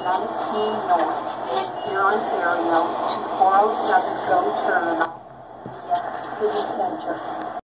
19 North, here Ontario, to 407 Go Terminal, via City Centre.